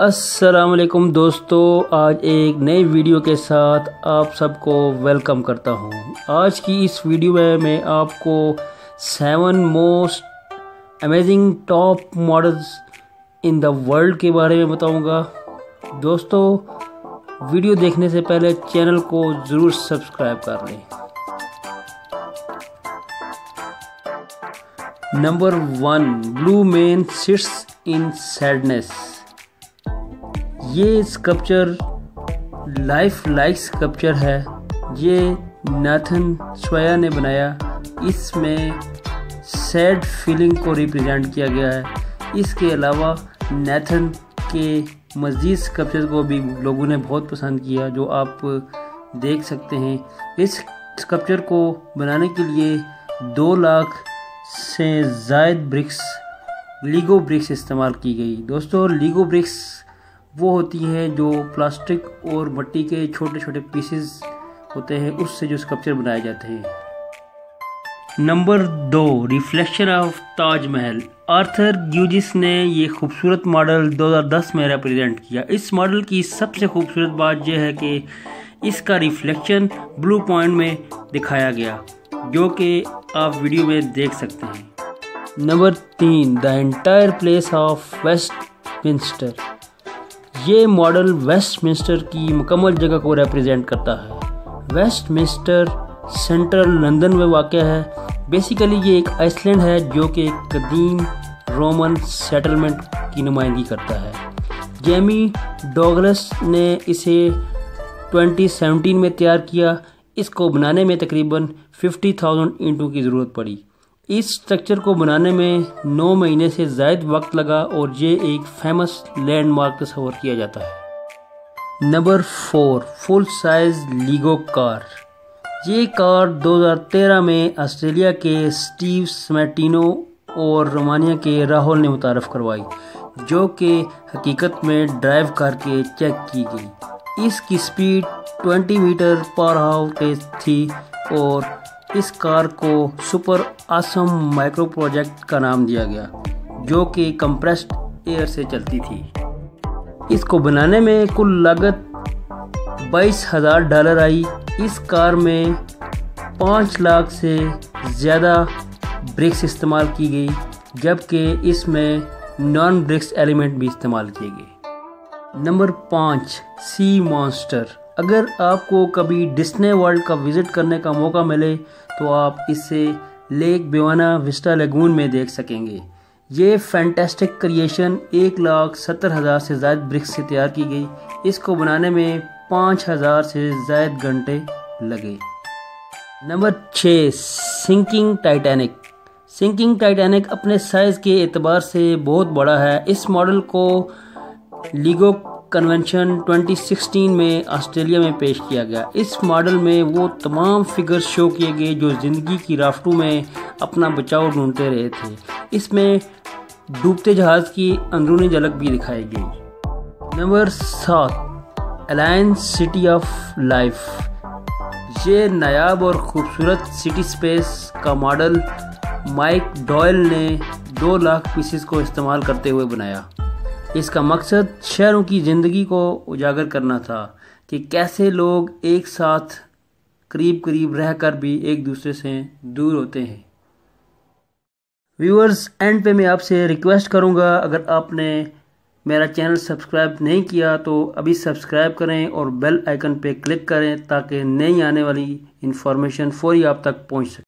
अस्सलाम वालेकुम दोस्तों, आज एक नई वीडियो के साथ आप सबको वेलकम करता हूँ। आज की इस वीडियो में मैं आपको seven most amazing top models in the world के बारे में बताऊँगा। दोस्तों, वीडियो देखने से पहले चैनल को ज़रूर सब्सक्राइब कर लें। Number one blue man sits in sadness ये स्कल्पचर लाइफ लाइक स्कल्पचर है। ये नाथन स्वया ने बनाया। इसमें सैड फीलिंग को रिप्रेजेंट किया गया है। इसके अलावा नाथन के मज़ीद स्कल्पचर को भी लोगों ने बहुत पसंद किया, जो आप देख सकते हैं। इस स्कल्पचर को बनाने के लिए दो लाख से जायद ब्रिक्स लीगो ब्रिक्स इस्तेमाल की गई। दोस्तों लीगो ब्रिक्स वो होती हैं जो प्लास्टिक और मट्टी के छोटे छोटे पीसेस होते हैं, उससे जो स्कल्पचर बनाए जाते हैं। नंबर दो रिफ्लेक्शन ऑफ़ ताजमहल आर्थर ग्यूजिस ने ये खूबसूरत मॉडल 2010 में रिप्रेजेंट किया। इस मॉडल की सबसे खूबसूरत बात यह है कि इसका रिफ्लेक्शन ब्लू पॉइंट में दिखाया गया, जो कि आप वीडियो में देख सकते हैं। नंबर तीन the entire place of Westminster ये मॉडल वेस्टमिंस्टर की मुकम्मल जगह को रिप्रेजेंट करता है। वेस्टमिंस्टर सेंट्रल लंदन में वाक़ है। बेसिकली ये एक आइसलैंड है जो कि एक कदीम रोमन सेटलमेंट की नुमाइंदगी करता है। जेमी डॉगलस ने इसे 2017 में तैयार किया। इसको बनाने में तकरीबन 50,000 ईंटों की ज़रूरत पड़ी। इस स्ट्रक्चर को बनाने में नौ महीने से जायद वक्त लगा और ये एक फ़ेमस लैंडमार्क तस्वर किया जाता है। Number four full size Lego car ये कार 2013 में ऑस्ट्रेलिया के स्टीव स्मेटिनो और रोमानिया के राहुल ने मुतारफ़ करवाई, जो कि हकीकत में ड्राइव करके चेक की गई। इसकी स्पीड 20 मीटर पर तेज थी और इस कार को सुपर आसम माइक्रो प्रोजेक्ट का नाम दिया गया, जो कि कंप्रेस्ड एयर से चलती थी। इसको बनाने में कुल लागत बाईस हज़ार डॉलर आई। इस कार में पाँच लाख से ज़्यादा ब्रिक्स इस्तेमाल की गई, जबकि इसमें नॉन ब्रिक्स एलिमेंट भी इस्तेमाल किए गए। नंबर पाँच, सी मॉन्स्टर। अगर आपको कभी डिस्ने वर्ल्ड का विज़िट करने का मौका मिले तो आप इसे लेक बेवाना विस्टा लेगून में देख सकेंगे। ये फैंटेस्टिक क्रिएशन एक लाख सत्तर हज़ार से ज़ायद ब्रिक्स से तैयार की गई। इसको बनाने में पाँच हज़ार से ज़ायद घंटे लगे। नंबर छः सिंकिंग टाइटैनिक सिंकिंग टाइटैनिक अपने साइज़ के एतबार से बहुत बड़ा है। इस मॉडल को लीगो कन्वेंशन 2016 में ऑस्ट्रेलिया में पेश किया गया। इस मॉडल में वो तमाम फिगर्स शो किए गए जो ज़िंदगी की राफ्टों में अपना बचाव ढूंढते रहे थे। इसमें डूबते जहाज़ की अंदरूनी झलक भी दिखाई गई। नंबर सात अलायंस सिटी ऑफ़ लाइफ ये नायाब और ख़ूबसूरत सिटी स्पेस का मॉडल माइक डॉयल ने दो लाख पीसेस को इस्तेमाल करते हुए बनाया। इसका मकसद शहरों की ज़िंदगी को उजागर करना था कि कैसे लोग एक साथ करीब करीब रहकर भी एक दूसरे से दूर होते हैं। व्यूअर्स एंड पे मैं आपसे रिक्वेस्ट करूँगा, अगर आपने मेरा चैनल सब्सक्राइब नहीं किया तो अभी सब्सक्राइब करें और बेल आइकन पे क्लिक करें ताकि नई आने वाली इन्फॉर्मेशन फौरी आप तक पहुँच सके।